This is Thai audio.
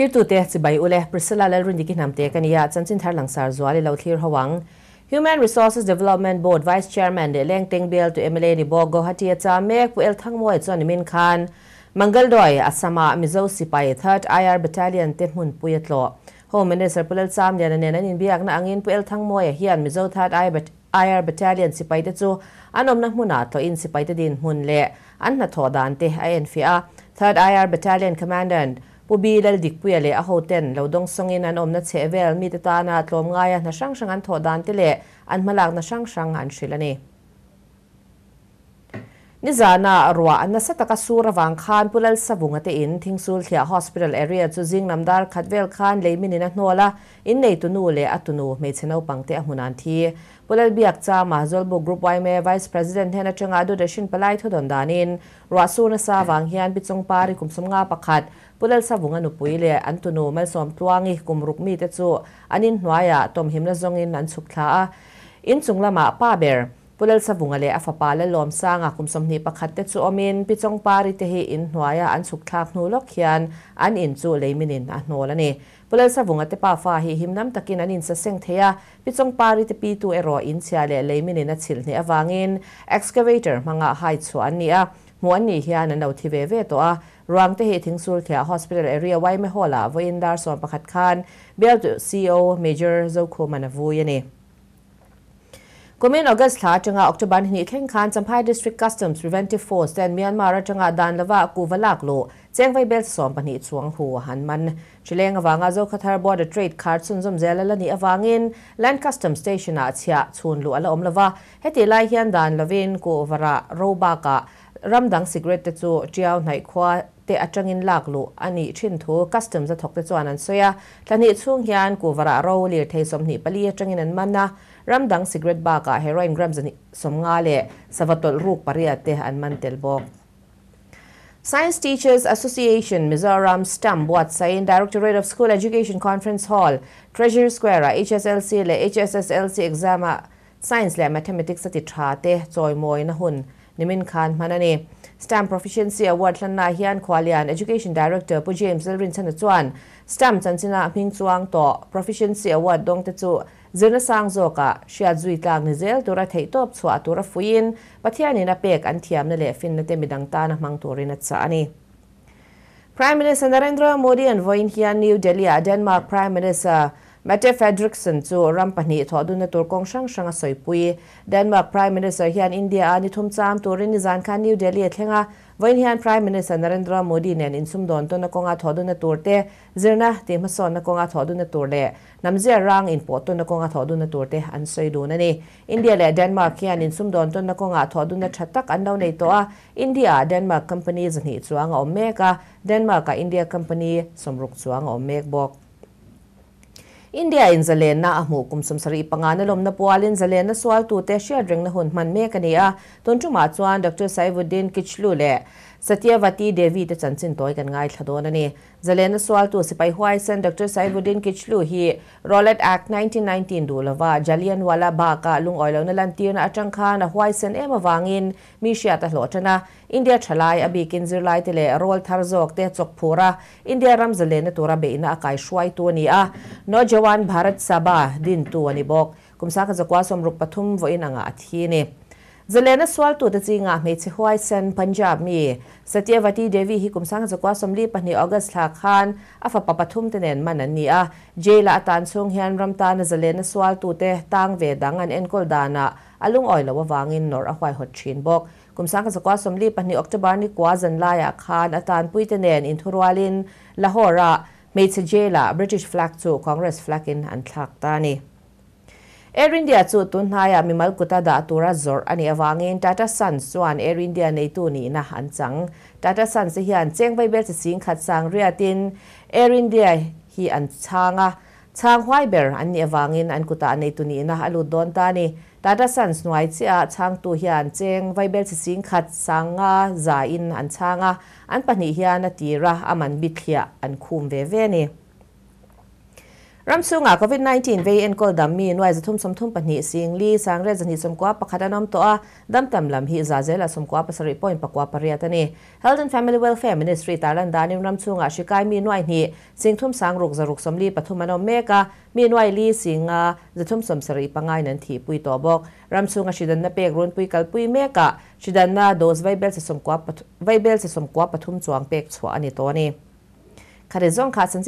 คิดตัวเตะสบายอุเล่ปริศลาเลรุนดิกินำเตะกันยาจันจินทาร์หลังสารจวาลีลาวทีร์หวัง Human Resources Development Board Vice Chairman เลงเต็งเบลตัวเอเมเลนิบอกโกฮัตเตียจ้เมกผู้เอลทั้งหมดยจวนิมินคานมังกลดอยอัสมามิโซสิปาย Third IR b a t t a l i o นเต็มหุ่นปุยตโล Home ม i n เ s อร์ผู้เลซามเดียนเนนันอินเบียกนะอังอินผู้เอลทั้งหมดยเฮียนมิโซ Third IR IR Battalion สิปายเตจูอนอมนักมุนาตัวอินสิปายเตดินหุ่นเละอันนัทโอดานเตะ INFA อ h i r d IR Battalion Commander ปูบีเลดิคปุยเลอาโฮเทนเราดงส่งินันอมนัดเซเวลมีแต่ตานาทลมไงนะช่างช่างอันทอดานเตเลอันมาลากนะช่างช่างอันชิลนีนิจานารัวนั้นสัตกสูระวังคานพุลลสบุงเตอินทิงสูลเขียฮอสพิทัลแอเรียจูซิงนำดาร์คัดเวลคานเลยมินินักนัวละอินเนตุนูเลอตุนูเมชนาปังเตอหุนันทีพเลเบียกจามาจอลบุกรุปไวเมไวส์ประธานเฮนจังอาดูเดชินปลายทุดอนดานินรัวสูนสาวังเฮียนปิจงปาริคุมสมงาปะขัดพุลลสบุงอนุปุยเลอันตุนูเมลสอมตวงอิคุมรุกมีเตจูอันนินหัวยาตอมหิมละจงอินนันสุขลาอินจงละมาป้าเบร์ Pulal sa bungale a fapala lom sa nga kumsomni pakhatte chu omin pichong pari te hi in hnuaya an sukthak nu lok hian an in chu leiminin a hnolani pulal sa bunga te pa fa hi himnam takin an in sa seng theya pichong pari te pi tu ero in chiale leiminin a chilhni awangin excavator manga hai chu an ni a muan ni hian an lo thi ve ve to a ruang te he thing sul thia hospital area wai me hola voin dar son pakhat khan bel ceo major zokho manavu yani กมินออกัสลาจังอาออกจากบ้านหนีเข่งขันจำพายดิสทริกคัสตอมส์รีเวนต์ฟอร์สแต่เมียนมาจังหวาดันเลวากูวลากโลแจ้งไว้เบลสอมปนิสวงหัวหันมันชิเลงวางอาโจคาทาร์บอร์ดเทรดคาร์ดซุนซอมเซลล์ละนี่วางเงินแลนด์คัสตอมสเตชันอาเชียชวนลู่อัลอมเลว่าเฮติไลเฮียนดันเลวินกูวระโรบากะ Ram ramdang cigarette te chu tiaw nai khwa te atangin laklu ani thin thu custom za thokte chuan an soya tani chung hian ku wara ro lir thei som ni pali atangin an manna ramdang cigarette ba ka heroin grams ani som nga le savatol ruk paria te an man tel bok Science Teachers Association Mizoram Stam Buat Sain Directorate of School Education Conference Hall Treasury Square HSLC le HSSLC exam Science le Mathematics ati thate choi moi na hun นิมินคานมานันเสแตมป์ proficiency award ลันนาฮิอันควอลิอัน education director ผู้เจมส์เซรินชันจวนสแตมป์จันทินาพิงซวงต่อ proficiency award ดงเตจูเจ้าหน้าสังโกัดชี้จุดการนิเซลตัวไทียตบสวัสดิ์ตัวรฟุยน์ประเทศนี้นับเป็นอันที่อันเลฟินในเต็มดังตานะมังตัวรินัตซานี Prime Minister Narendra Modi and Voinhian New Delhi Denmark Prime Minister มตเตฟเดริกสันจูรัมปนีถอดดูในตัวกองช่างช่างสอยปุยเดนมาร์กพรายมินิสเตอร์ฮิอันอินเดียอันนี้ทุ่มจามตัวรินิซานคานิวเดลีเอทเฮงะวันฮิอันพรายมินิสเตอร์นเรนทราโมดีเนี่ยอินซุมดอนตัวนักกองอาถอดดูในตัวเตะจีนะทีมัสอนนกกองอาถอดดูในตัวเล่นำเจียรังอินพอตตัวนักกองอาถอดดูในตัวเตะอันสอยดูนั่นเองอินเดียและเดนมาร์กฮิอันอินซุมดอนตัวนักกองอาถอดดูในชัตตักอันดาวในตัวอินเดียเดนมาร์กคอมพานีสนหิตสว่างอเมกาเดนมาร์กกับอินเดียคอมพานีสมรุกสว่างอเมกบอก India in Zalena a mu kum sum sari panga na lom na pawal in Zalena swal tu te shia dring na hun man me kania tonchu ma chuan Dr. Saivuddin Kichlu le สตีวัตีเดวิดจะจันทร์ต่อยกันง่ายขัดโดนนี่เจเลนสวัลตัสิไปหัวไอซันดรไซบูดินกิชลูฮีโรเลตแอค1919ดูแลว่าจัลเลียนวาลาบากาลุงออยล์นลันตีนอาจังคานหัวไอซันเอ็มวางอินมิเชียตหลอชนะอินเดียชลายอับีกินซิร์ไลท์เล่โรลทาร์จอกเตะจกพูระอินเดียรัมเจเลนตัวระเบินอากายช่วยตัวนี้อ่ะนอจวันบารัตซาบาดินตัวนี้บอกคุมสักจะกว่าสมรุปปฐมวัยนังอาทีนี่จลนสวลตัวตจีงอเมีชืวยเซนปัญจามีสตีวัตีเดวีฮิคุมสังจะกว่าสมลีปนีออกัสลาคานอาฟปปทุมเตเนนมันนี่อ่เจลาตันซงเฮนรัมตานจลนสวลตัวเตตังเวดังอันเอ็นโกลดานะอาลุงออยลาววางินนอร์อควายฮอตชินบอกคุมสังจะกว่าสมลีปนีออกจบานิกว่าจลายาคานอาตันปุยเตเนนอินทุรวาลินลาฮอร่าเมชเจลาบริติชแฟลกซูคองเรสแฟลกินอันทักตานี Air India tsu tunhaya haya mimal kutada atura zor ani awangin Tata San suan Air India neitu ni na hanchang. Tata San si hiyan cheng bai si sing khat sang riatin Air India hi an changa. Chang huay ber ani awangin an kuta neitu ni na alu don ta ni. Tata San suay si a chang tu hiyan cheng bai si sing khat sang nga za in an changa. An pa na tira aman bit hiya an kum ve ni. รัมซุงอาโควิด1 9เวียนกอลดัมมีนวยจะทุ่มสมทุ่มปัญหาสิงลีสังเรจันหิสมกว่าประคดานอมตัวดัมตำลำฮีซาเซลสมกว่าปสษริปอนปักว่าปริยตนี Health and Family Welfare Ministry ตาลันดานิมรัมซุงอ่ชิกายมีนวยนี้สิงทุ่มสังรุกจะรุกสมลีปทุมนอมเมกามีนวยลีสิงอาจะทุ่มสมสริปังไงนันทีปุยตัวบอกรัมซุงอาชิดันนาเปกรุนปุยกัลปุยเมกาชิดันนาโดสไวเบลสมกว่าไวเบลสมกว่าปทุมจวงเปกชัวอันนี้ตัวนี้ kare zong ka sin